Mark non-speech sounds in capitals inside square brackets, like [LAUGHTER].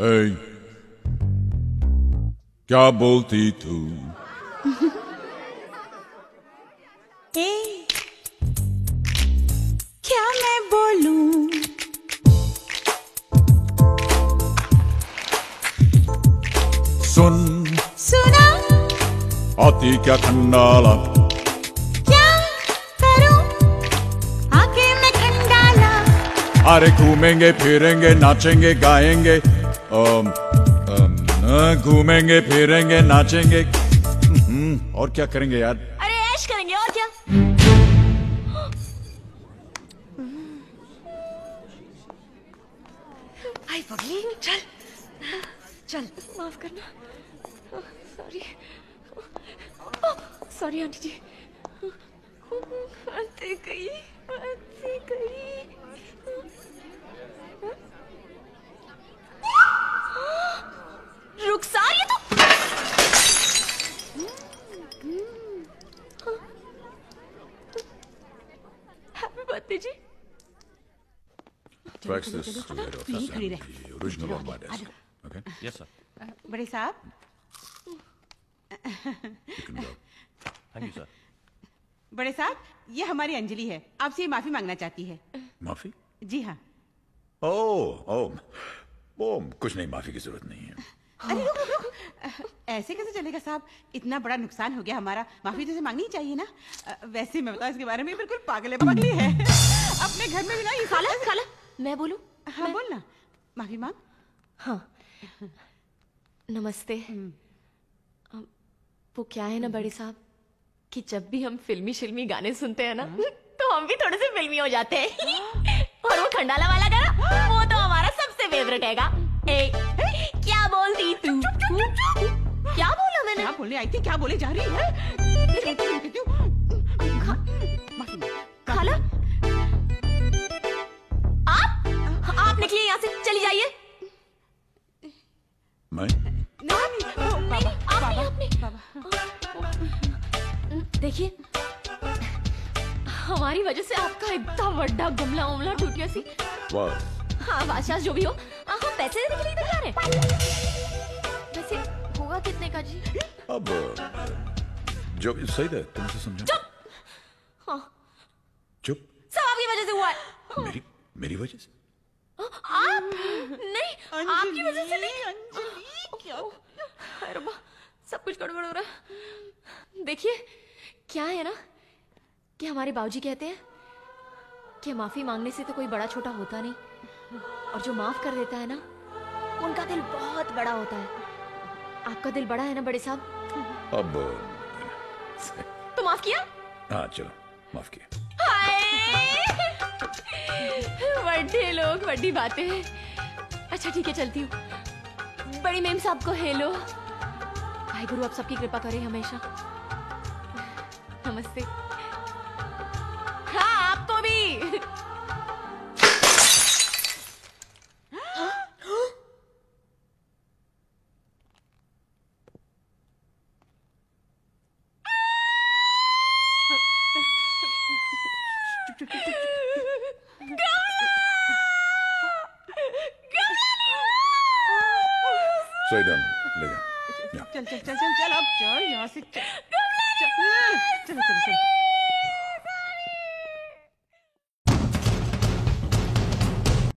ए, क्या बोलती तू? [LAUGHS] क्या मैं बोलूँ? सुन। सुना। आती क्या खंडाला? क्या करूँ? आके मैं खंडाला। अरे घूमेंगे फिरेंगे नाचेंगे गाएँगे। अम, अम, घूमेंगे फिरेंगे नाचेंगे। हम्म, और क्या करेंगे यार? अरे ऐश करेंगे और क्या? आई पगली चल। चल माफ़ करना। Sorry sorry aunty ji. गई हँसते गई रुखसार ये तो happy ji Fax this to the head office and the original on my desk. Okay, yes sir बड़े साहब you can go. Thank you sir बड़े साहब ये हमारी अंजलि है आपसे ये माफ़ी मांगना चाहती है माफ़ी जी हाँ ओह ओह वो कुछ नहीं माफ़ी की ज़रूरत नहीं है अरे रुक रुक ऐसे कैसे चलेगा साहब इतना बड़ा नुकसान हो गया हमारा माफ़ी तो इसे मांगनी चाहिए ना वैसे मैं बताऊँ इसके बारे में बिल्कुल पागल है पगली है। अपने घर में भी ना ये खाला खाला मैं बोलूँ? हाँ बोल ना माफ़ी मांग। हाँ। नमस्ते। वो क्या है ना बड़े साहब? कि जब भी हम फिल्मी शिल्मी गाने सुनते हैं ना तो हम भी थोड़े से फिल्मी हो जाते हैं। और वो खंडाला वाला गाना वो तो हमारा सबसे फेवरेट हैगा ए, क्या बोलती तू? क्या बोला मैंने? क्या बोलने आई थी? क्या बोले जा रही है हूँ, [LAUGHS] देखिए हमारी वजह से आपका इतना बड़ा गमला उमला टूट गया सी। वाह। हाँ बादशाह जो भी हो हम पैसे देने के लिए इधर रहे हैं। वैसे होगा कितने का जी? अब जो सही है तुमसे समझा। हाँ। चुप? सब आपकी वजह से हुआ है। मेरी मेरी वजह से? आप? नहीं आपकी वजह से नहीं। अंजलि क्या सब कुछ गड़बड़ हो रहा है। देखिए क्या है ना? कि हमारे बाबूजी कहते हैं कि माफ़ी मांगने से तो कोई बड़ा छोटा होता नहीं? और जो माफ़ कर देता है ना उनका दिल बहुत बड़ा होता है। आपका दिल बड़ा है ना बड़े साहब? अब तो माफ़ किया? हाँ चलो माफ़ किया। बड़े लोग बड़ी बातें अच्छा ठीक है चलती हूँ। बड़ी मेम साहब को हेलो। भाई गुरु आप सबकी कृपा करें हमेशा। नमस्ते। हाँ आपको भी सही ले जा चल चल चल चल चल अब चल यहाँ से चलो। Sí, sí, sí.